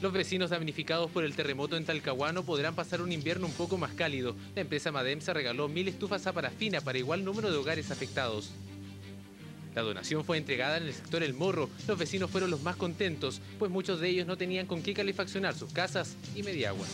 Los vecinos damnificados por el terremoto en Talcahuano podrán pasar un invierno un poco más cálido. La empresa Mademsa regaló mil estufas a parafina para igual número de hogares afectados. La donación fue entregada en el sector El Morro. Los vecinos fueron los más contentos, pues muchos de ellos no tenían con qué calefaccionar sus casas y media agua.